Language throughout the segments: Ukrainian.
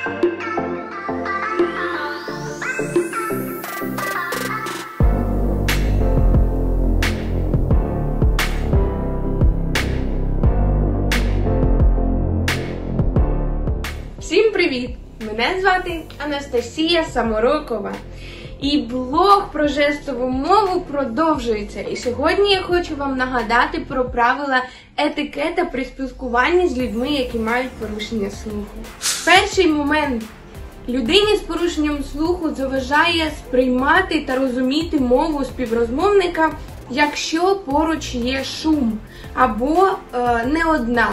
Всім привіт! Мене звати Анастасія Саморокова. І блог про жестову мову продовжується. І сьогодні я хочу вам нагадати про правила етикета при спілкуванні з людьми, які мають порушення слуху. Перший момент. Людині з порушенням слуху заважає сприймати та розуміти мову співрозмовника, якщо поруч є шум або е, не одна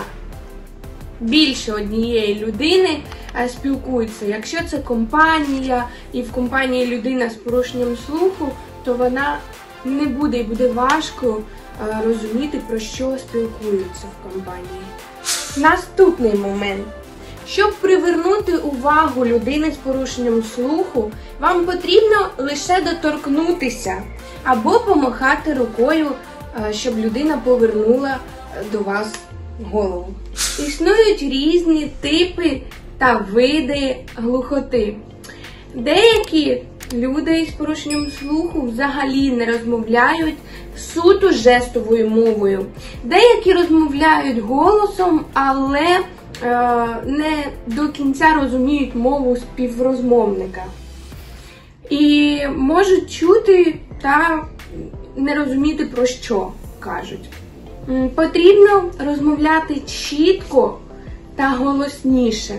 більше однієї людини е, спілкуються. Якщо це компанія і в компанії людина з порушенням слуху, то вона не буде і буде важко е, розуміти, про що спілкуються в компанії. Наступний момент. Щоб привернути увагу людини з порушенням слуху, вам потрібно лише доторкнутися або помахати рукою, е, щоб людина повернула е, до вас голову. Існують різні типи та види глухоти. Деякі люди з порушенням слуху взагалі не розмовляють суто жестовою мовою. Деякі розмовляють голосом, але не до кінця розуміють мову співрозмовника. І можуть чути та не розуміти про що кажуть. Потрібно розмовляти чітко та голосніше.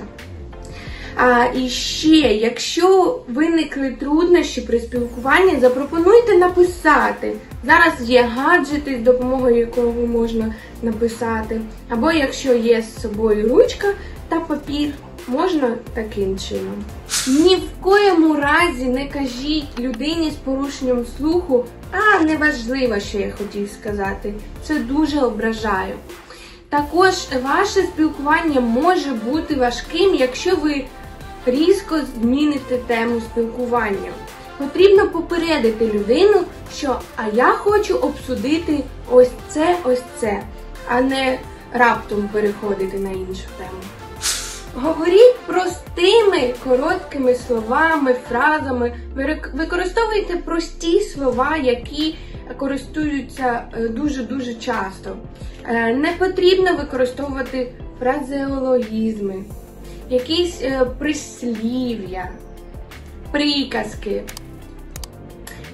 А, і ще, якщо виникли труднощі при спілкуванні, запропонуйте написати. Зараз є гаджети, з допомогою якого можна написати. Або якщо є з собою ручка та папір, можна таким чином. Ні в коєму разі не кажіть людині з порушенням слуху, а неважливо, що я хотів сказати. Це дуже ображаю. Також ваше спілкування може бути важким, якщо ви різко зміните тему спілкування. Потрібно попередити людину, що а я хочу обсудити ось це, ось це, а не раптом переходити на іншу тему. Говоріть простими короткими словами, фразами. Використовуйте прості слова, які користуються дуже-дуже часто. Е, Не потрібно використовувати фразеологізми, якісь е, прислів'я, приказки.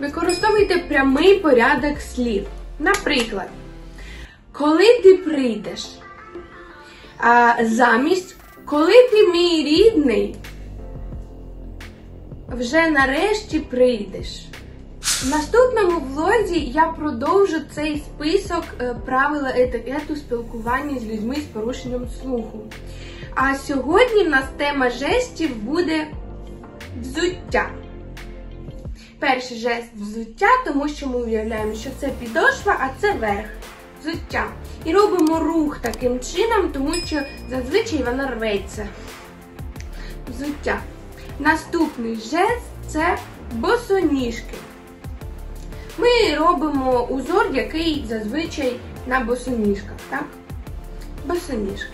Використовуйте прямий порядок слів. Наприклад, коли ти прийдеш, а замість коли ти мій рідний, вже нарешті прийдеш. В наступному влозі я продовжу цей список е, правила етикету спілкування з людьми з порушенням слуху. А сьогодні в нас тема жестів буде взуття. Перший жест взуття, тому що ми уявляємо, що це підошва, а це верх. Взуття. І робимо рух таким чином, тому що зазвичай вона рветься. Взуття. Наступний жест це босоніжки. Ми робимо узор, який зазвичай на босоніжках, так? Босоніжки.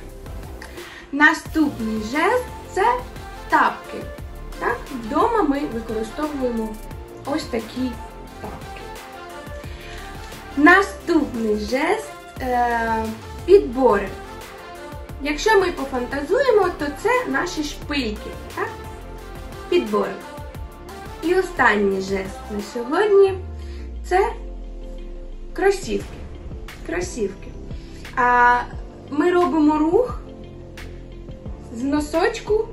Наступний жест це тапки. Так? Вдома ми використовуємо ось такі тапки. Наступний жест е, підбори. Якщо ми пофантазуємо, то це наші шпильки. Так? Підбори. І останній жест на сьогодні це кросівки. Кросівки. А ми робимо рух з носочку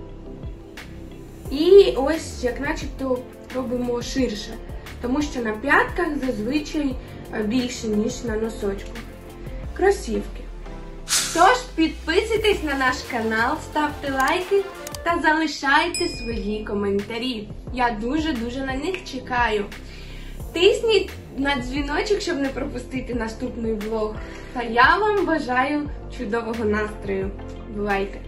і ось, як начебто, робимо ширше. Тому що на п'ятках зазвичай е, більше, ніж на носочку. Кросівки. Тож підписуйтесь на наш канал, ставте лайки та залишайте свої коментарі. Я дуже-дуже на них чекаю. Тисніть на дзвіночок, щоб не пропустити наступний влог. Та я вам бажаю чудового настрою. Бувайте!